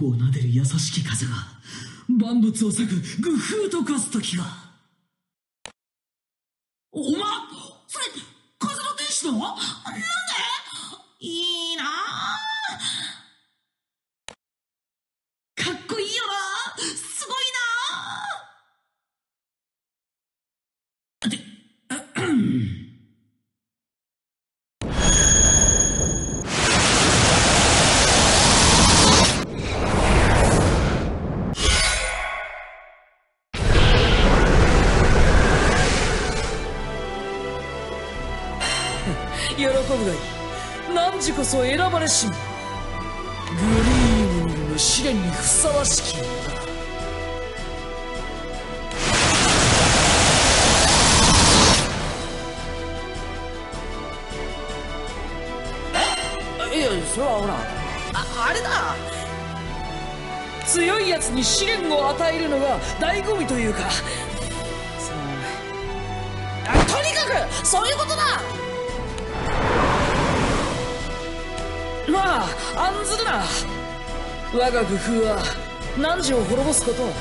頬を撫でる優しき風が万物を裂く愚風と化す時が。喜ぶがいい。汝こそ選ばれし者グリームの試練にふさわしきいやそれはほら。ああれだ。強いやつに試練を与えるのが醍醐味というか。そのとにかくそういうことだ。まあ案ずるな。我が愚風は汝を滅ぼすことはない。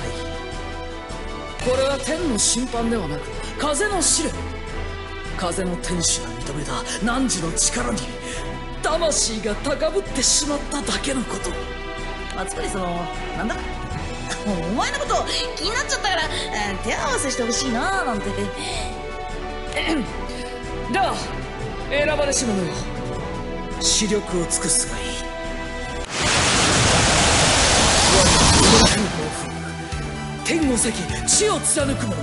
これは天の審判ではなく風の試練。風の天使が認めた汝の力に魂が高ぶってしまっただけのこと。まあ、つまりそのなんだ？お前のこと気になっちゃったからえー手合わせしてほしいななんて。では選ばれし者よ。視力を尽くすがいい。我が天を裂き地を貫く者。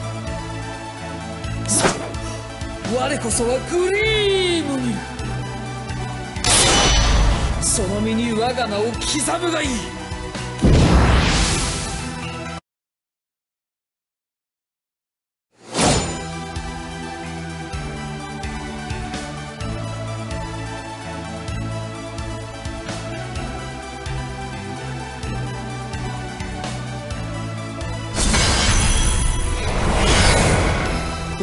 我こそはグリームに。その身に我が名を刻むがいい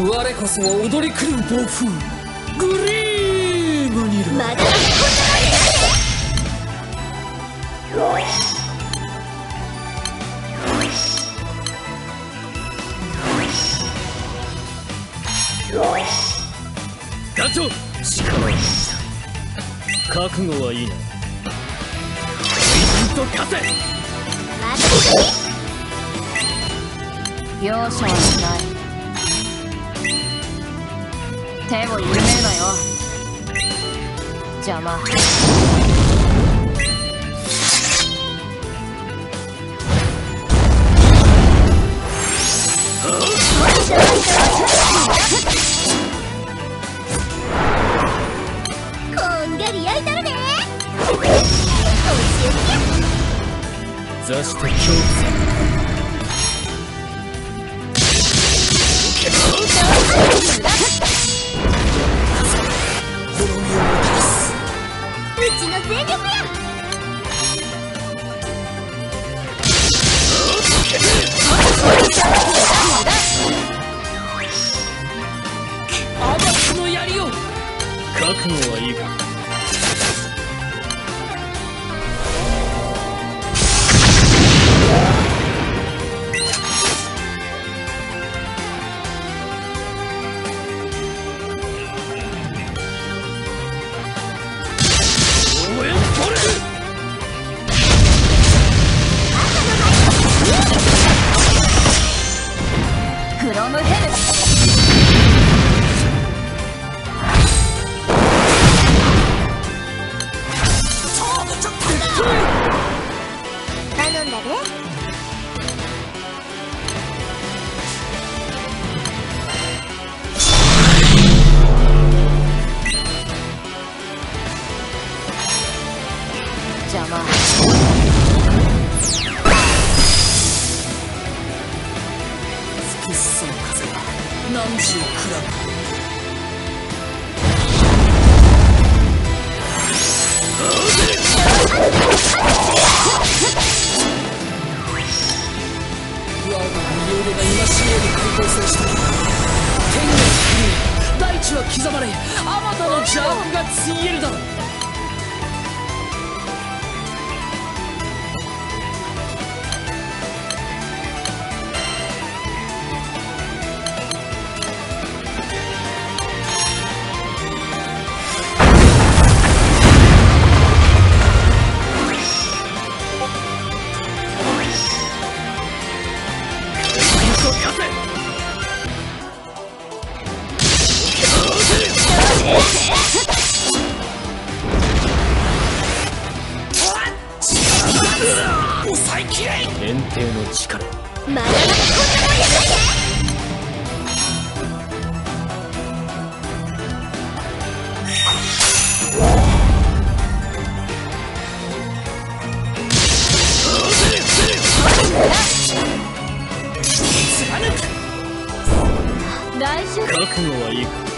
我こそは踊り狂う暴風。グリームにるまだこんなわ団長力を貸した覚悟はいいな。と勝て。容赦はしない手を緩めるなよ。邪魔覚悟はいいか邪魔。突き進む風は。何時を食 覚悟はいいか。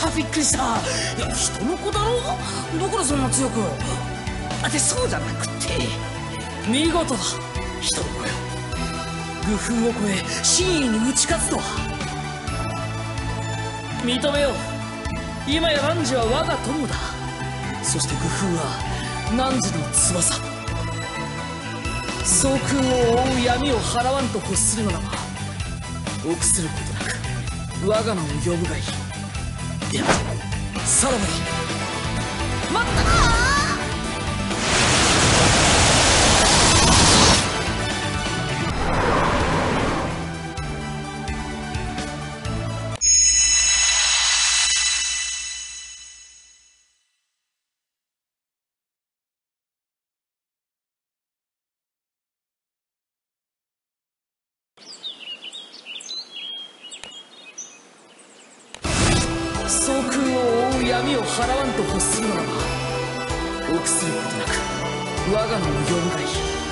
ないやーびっくりした。いや人の子だろ？だからそんな強く。あでそうじゃなくって。見事だ。人の子よ。愚風を超え真意に打ち勝つと。は認めよう。今や汝は我が友だ。そして愚風は汝の翼。総空を覆う闇を払わんと欲するならば臆することなく我が名を呼ぶがいい。やさらばだ。待った払わんと欲するならば臆することなく我が名を呼ぶがいい。